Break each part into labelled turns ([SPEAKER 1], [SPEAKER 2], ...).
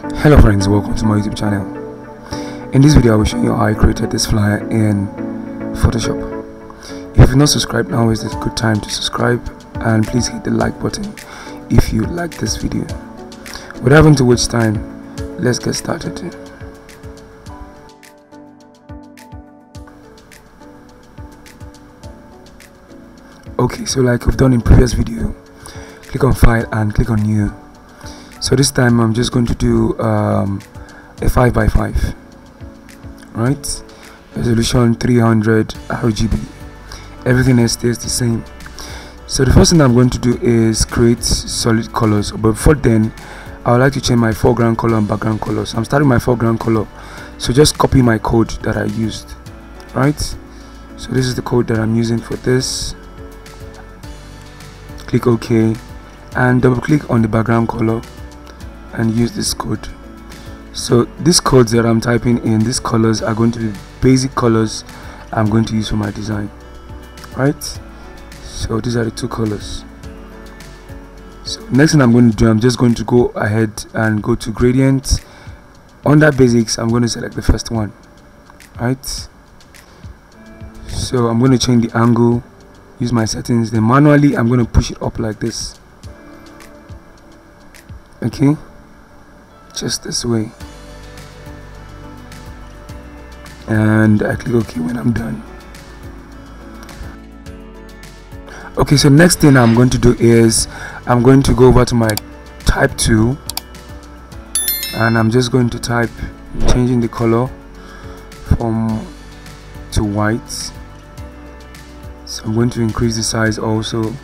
[SPEAKER 1] Hello friends, welcome to my YouTube channel. In this video I will show you how I created this flyer in Photoshop. If you're not subscribed now is a good time to subscribe and please hit the like button if you like this video. Without having to waste time, let's get started. Okay, so like we've done in previous video, click on file and click on new so this time I'm just going to do um, a 5 by 5 right? Resolution 300 RGB everything else stays the same. So the first thing I'm going to do is create solid colors but before then I would like to change my foreground color and background color. So I'm starting my foreground color. So just copy my code that I used right? So this is the code that I'm using for this. Click OK and double click on the background color and use this code. So these codes that I'm typing in these colors are going to be basic colors I'm going to use for my design right? So these are the two colors. So next thing I'm going to do I'm just going to go ahead and go to gradient. Under basics I'm going to select the first one right? So I'm going to change the angle use my settings. Then manually I'm going to push it up like this. Okay just this way. And I click OK when I'm done. Okay so next thing I'm going to do is I'm going to go over to my type tool and I'm just going to type changing the color from to white. So I'm going to increase the size also.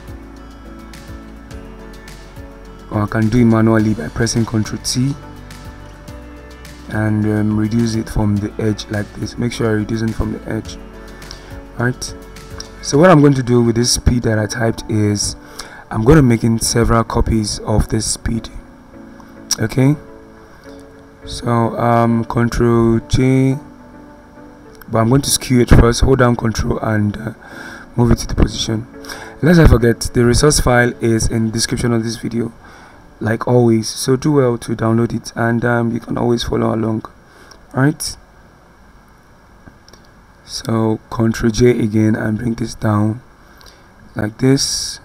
[SPEAKER 1] Or I can do it manually by pressing ctrl T and um, reduce it from the edge like this. Make sure reduce it from the edge. Right so what I'm going to do with this speed that I typed is I'm going to make in several copies of this speed. Okay? So um control J but I'm going to skew it first. Hold down control and uh, move it to the position. Lest I forget the resource file is in the description of this video like always. So do well to download it and um, you can always follow along. Right so ctrl j again and bring this down like this.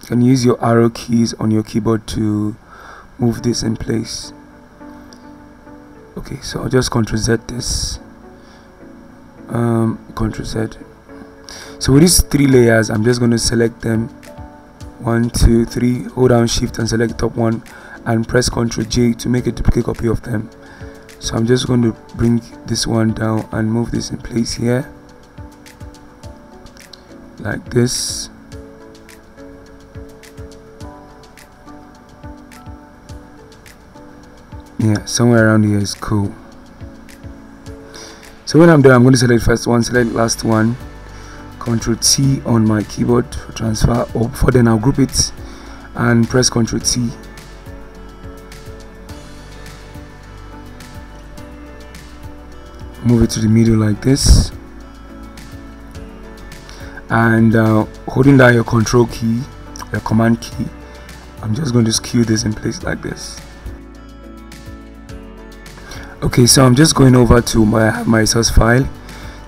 [SPEAKER 1] You can use your arrow keys on your keyboard to move this in place. Okay so I'll just ctrl z this. Um, ctrl z. So with these three layers I'm just going to select them one two three hold down shift and select top one and press ctrl j to make a duplicate copy of them. So i'm just going to bring this one down and move this in place here. Like this. Yeah somewhere around here is cool. So when i'm done i'm going to select first one select last one Ctrl T on my keyboard for transfer or for then I'll group it and press Ctrl T. Move it to the middle like this. And uh, holding down your control key your command key I'm just going to skew this in place like this. Okay so I'm just going over to my, my source file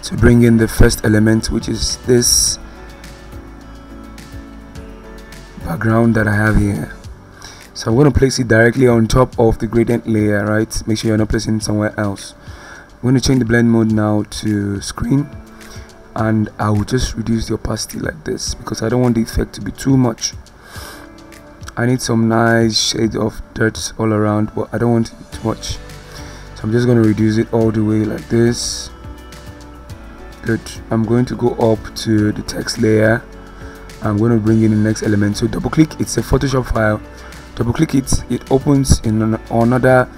[SPEAKER 1] to bring in the first element which is this background that I have here. So I'm going to place it directly on top of the gradient layer right? Make sure you're not placing somewhere else. I'm going to change the blend mode now to screen and I will just reduce the opacity like this because I don't want the effect to be too much. I need some nice shade of dirt all around but I don't want it too much. So I'm just going to reduce it all the way like this good i'm going to go up to the text layer. I'm going to bring in the next element. So double click it's a photoshop file. Double click it it opens in an, another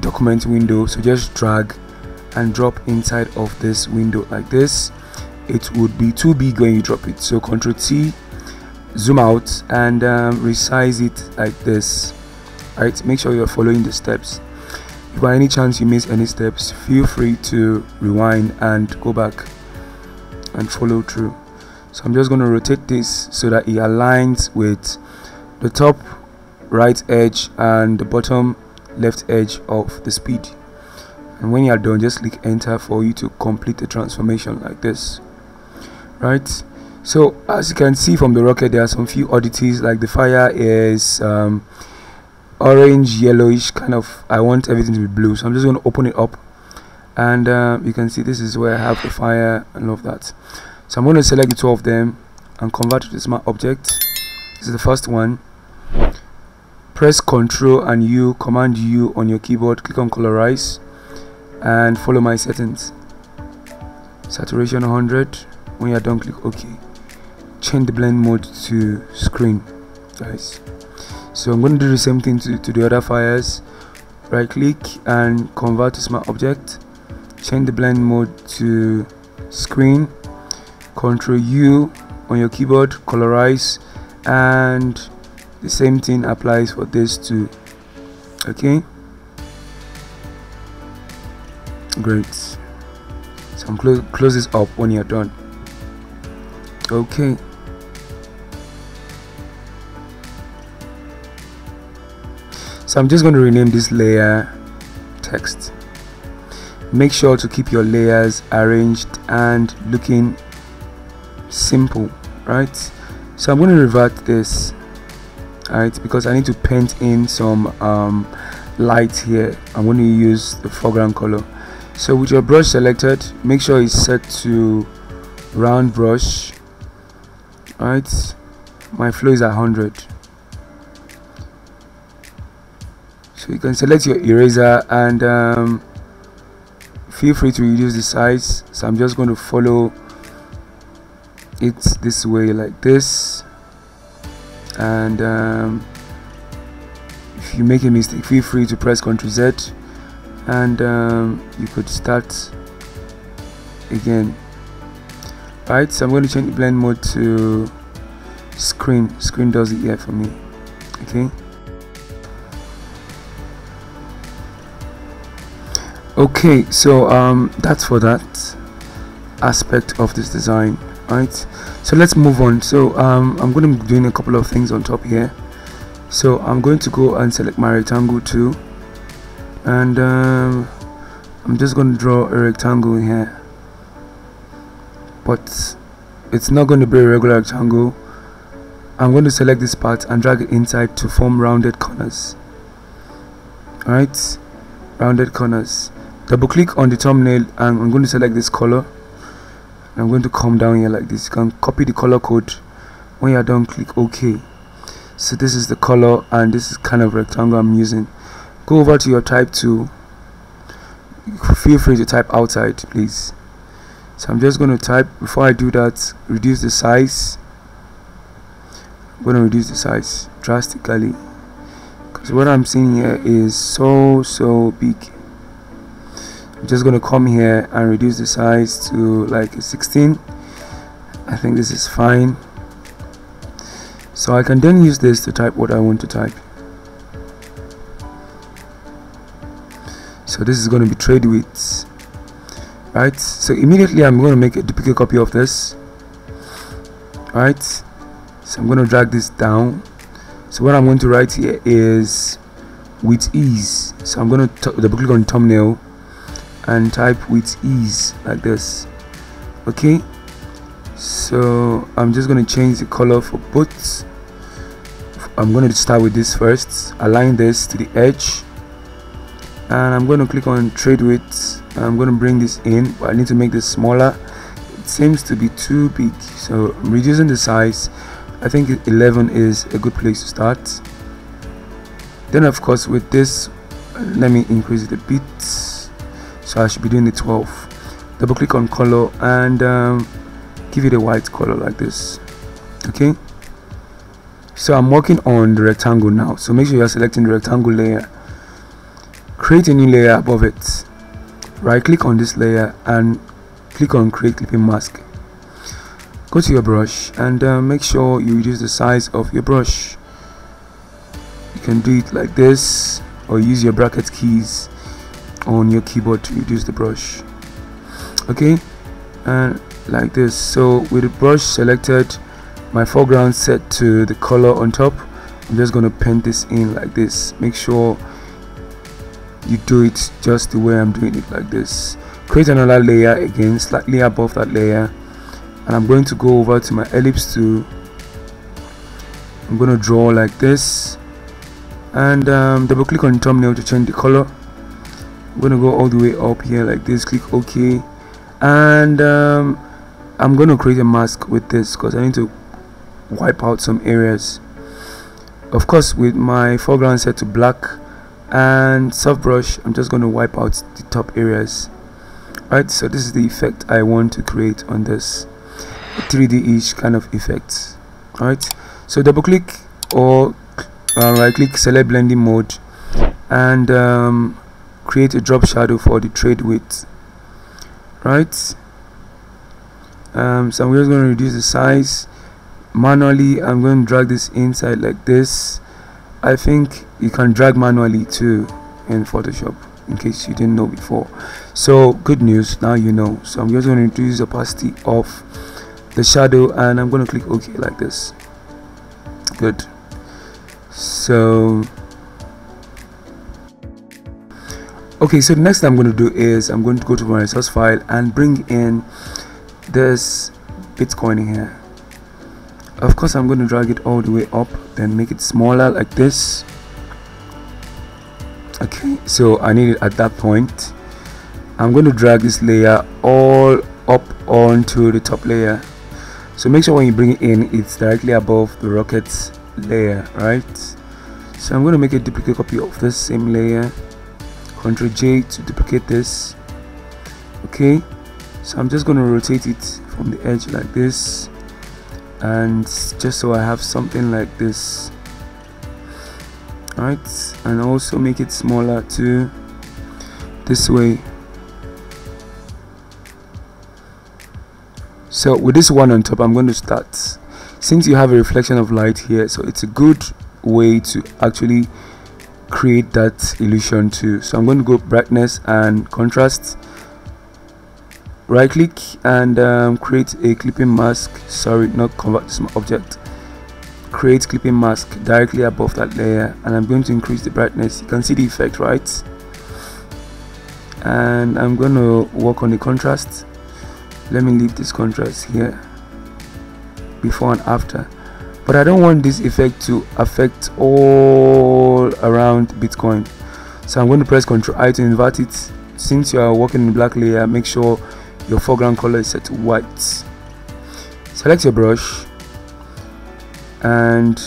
[SPEAKER 1] document window. So just drag and drop inside of this window like this. It would be too big when you drop it. So ctrl t zoom out and um, resize it like this. Alright, make sure you're following the steps. If by any chance you miss any steps feel free to rewind and go back and follow through. So I'm just going to rotate this so that it aligns with the top right edge and the bottom left edge of the speed. And when you are done just click enter for you to complete the transformation like this. Right? So as you can see from the rocket there are some few oddities like the fire is um, orange yellowish kind of I want everything to be blue. So I'm just going to open it up and uh, you can see this is where I have the fire and all of that. So I'm going to select the two of them and convert to smart object. This is the first one. Press ctrl and u command u on your keyboard click on colorize and follow my settings. Saturation 100 when you're done click ok. Change the blend mode to screen guys. So i'm going to do the same thing to, to the other fires. Right click and convert to smart object change the blend mode to screen Control U on your keyboard, colorize, and the same thing applies for this too. Okay, great. So I'm close close this up when you're done. Okay. So I'm just going to rename this layer text. Make sure to keep your layers arranged and looking simple right? So I'm going to revert this right because I need to paint in some um, light here. I'm going to use the foreground color. So with your brush selected make sure it's set to round brush right? My flow is 100 so you can select your eraser and um, feel free to reduce the size. So I'm just going to follow it this way like this. And um, if you make a mistake feel free to press ctrl z. And um, you could start again. Right so I'm going to change the blend mode to screen. Screen does it here for me. Okay okay so um, that's for that aspect of this design right? So let's move on. So um, I'm going to be doing a couple of things on top here. So I'm going to go and select my rectangle too. And um, I'm just going to draw a rectangle here. But it's not going to be a regular rectangle. I'm going to select this part and drag it inside to form rounded corners. Alright? Rounded corners double click on the thumbnail and I'm going to select this color. I'm going to come down here like this. You can copy the color code. When you're done click OK. So this is the color and this is kind of rectangle I'm using. Go over to your type tool feel free to type outside please. So I'm just going to type before I do that reduce the size. I'm going to reduce the size drastically. Because what I'm seeing here is so so big I'm just going to come here and reduce the size to like 16 I think this is fine. So I can then use this to type what I want to type. So this is going to be trade widths right? So immediately I'm going to make a duplicate copy of this right? So I'm going to drag this down. So what I'm going to write here is with ease. So I'm going to double click on thumbnail and type with ease like this. Okay? So I'm just going to change the color for both I'm going to start with this first. Align this to the edge. And I'm going to click on trade width I'm going to bring this in but I need to make this smaller. It seems to be too big. So I'm reducing the size I think 11 is a good place to start. Then of course with this let me increase it a bit so I should be doing the 12 double click on color and um, give it a white color like this. Okay? So I'm working on the rectangle now. So make sure you're selecting the rectangle layer. Create a new layer above it. Right click on this layer and click on create clipping mask. Go to your brush and uh, make sure you reduce the size of your brush. You can do it like this or use your bracket keys on your keyboard to reduce the brush. Okay? And like this. So with the brush selected my foreground set to the color on top. I'm just gonna paint this in like this. Make sure you do it just the way I'm doing it like this. Create another layer again slightly above that layer. And I'm going to go over to my ellipse tool. I'm to draw like this. And um, double click on thumbnail to change the color I'm to go all the way up here like this click OK. And um, I'm to create a mask with this because I need to wipe out some areas. Of course with my foreground set to black and soft brush I'm just to wipe out the top areas. Right so this is the effect I want to create on this 3d-ish kind of effect right so double click or uh, right click select blending mode. And um, create a drop shadow for the trade width right? Um, so I'm just going to reduce the size. Manually I'm going to drag this inside like this. I think you can drag manually too in Photoshop in case you didn't know before. So good news now you know. So I'm just going to reduce the opacity of the shadow and I'm going to click OK like this. Good. So okay so the next thing I'm going to do is I'm going to go to my source file and bring in this Bitcoin here. Of course I'm going to drag it all the way up then make it smaller like this. Okay so I need it at that point. I'm going to drag this layer all up onto the top layer. So make sure when you bring it in it's directly above the rockets layer right? So I'm going to make a duplicate copy of this same layer Ctrl J to duplicate this. Okay so I'm just to rotate it from the edge like this. And just so I have something like this. Right and also make it smaller too. This way. So with this one on top I'm going to start. Since you have a reflection of light here so it's a good way to actually create that illusion too. So I'm going to go brightness and contrast. Right click and um, create a clipping mask. Sorry not convert this object. Create clipping mask directly above that layer and I'm going to increase the brightness. You can see the effect right? And I'm going to work on the contrast. Let me leave this contrast here before and after but I don't want this effect to affect all around Bitcoin. So I'm going to press ctrl I to invert it. Since you are working in black layer make sure your foreground color is set to white. Select your brush and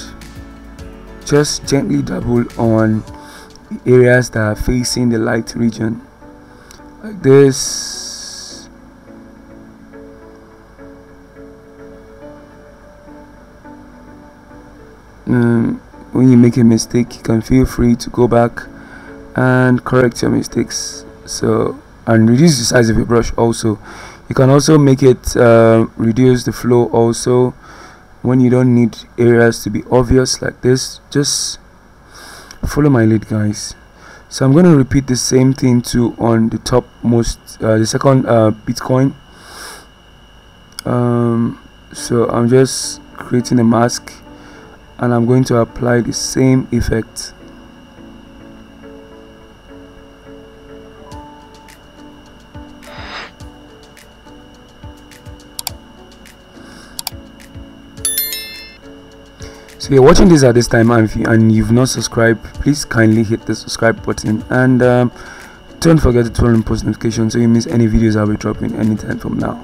[SPEAKER 1] just gently double on areas that are facing the light region. Like this um, when you make a mistake you can feel free to go back and correct your mistakes. So and reduce the size of your brush also. You can also make it uh, reduce the flow also. When you don't need areas to be obvious like this just follow my lead guys. So I'm going to repeat the same thing too on the top most uh, the second uh, Bitcoin. Um, so I'm just creating a mask and I'm going to apply the same effect. So you're watching this at this time and you've not subscribed please kindly hit the subscribe button and um, don't forget to turn on post notifications so you miss any videos I'll be dropping anytime from now.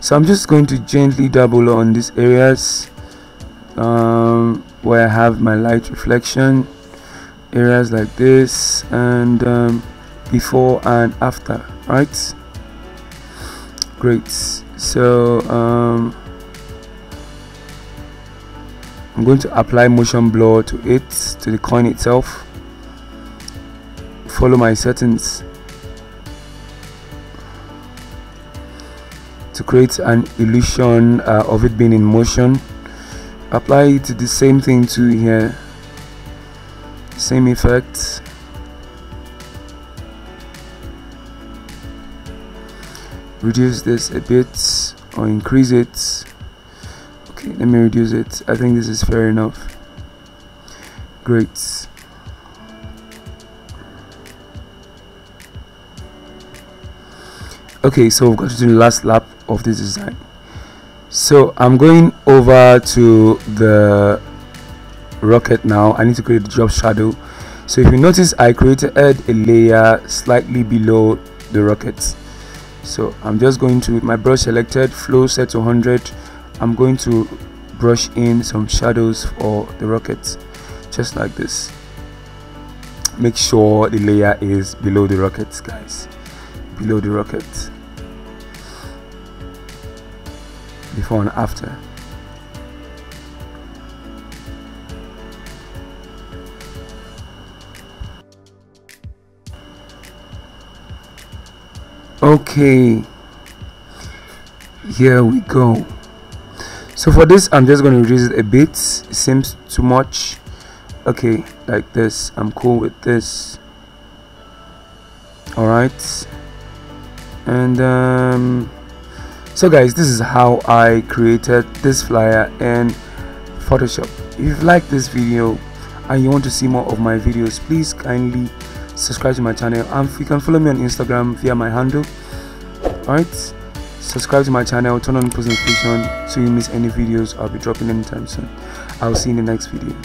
[SPEAKER 1] So I'm just going to gently double on these areas um, where I have my light reflection areas like this and um, before and after right? Great. So um, I'm going to apply motion blur to it to the coin itself. Follow my settings. To create an illusion uh, of it being in motion apply it to the same thing to here. Same effect. Reduce this a bit or increase it. Okay let me reduce it. I think this is fair enough. Great. Okay so we've got to do the last lap of this design so I'm going over to the rocket now. I need to create the drop shadow. So if you notice I created a layer slightly below the rocket. So I'm just going to with my brush selected flow set to 100 I'm going to brush in some shadows for the rocket just like this. Make sure the layer is below the rocket guys. Below the rocket before and after. Okay here we go. So for this i'm just going to reduce it a bit. It seems too much. Okay like this. I'm cool with this. All right. And um so guys this is how i created this flyer in photoshop. If you like this video and you want to see more of my videos please kindly subscribe to my channel. And you can follow me on instagram via my handle alright? Subscribe to my channel turn on post notification so you miss any videos i'll be dropping anytime soon. I'll see you in the next video